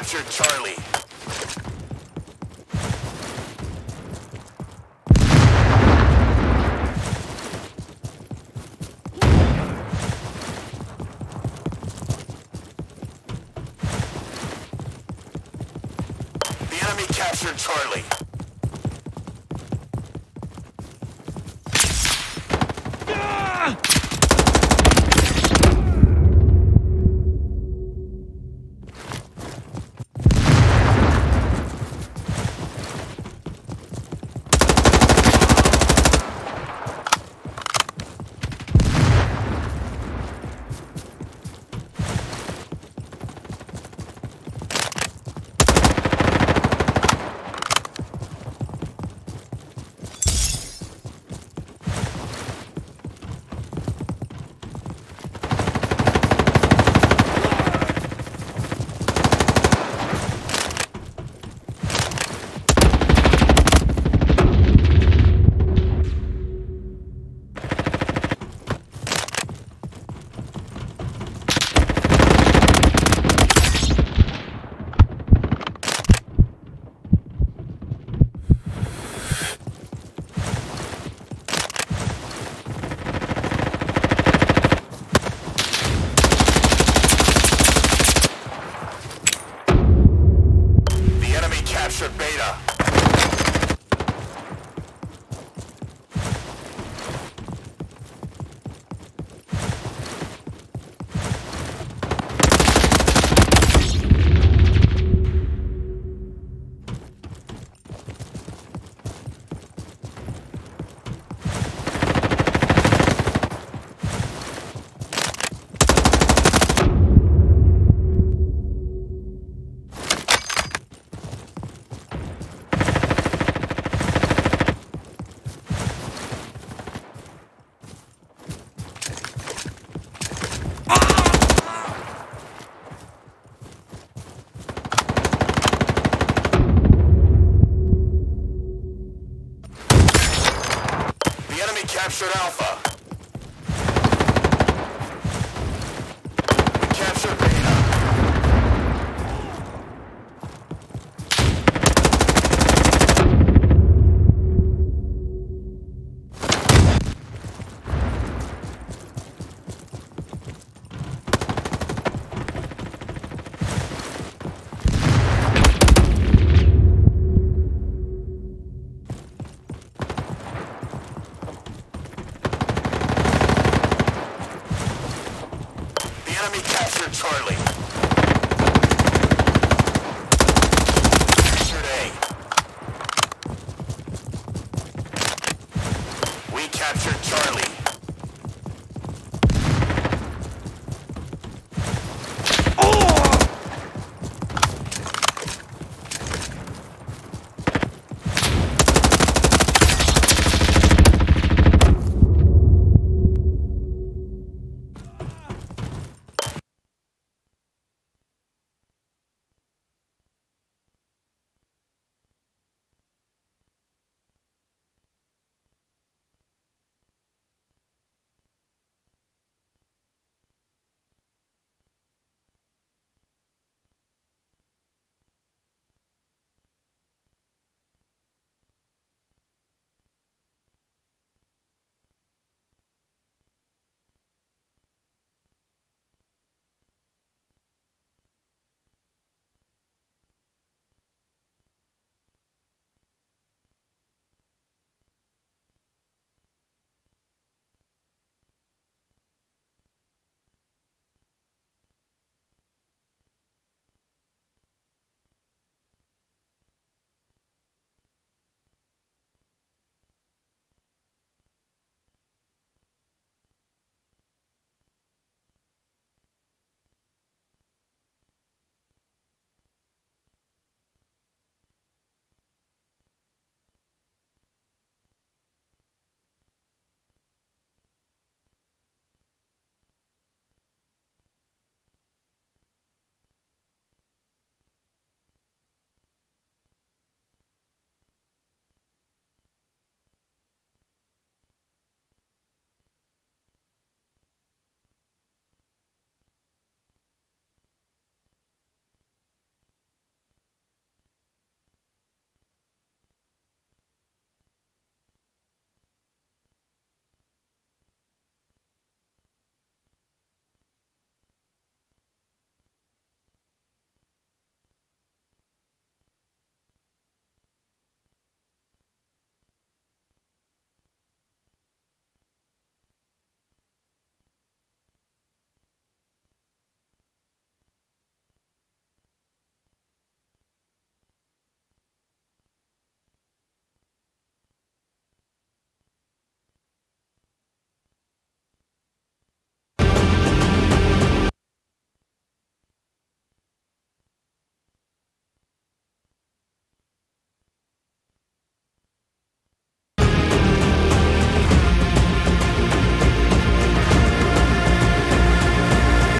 captured Charlie. The enemy captured Charlie. Captured Alpha. enemy captured Charlie. Captured A. We captured Charlie.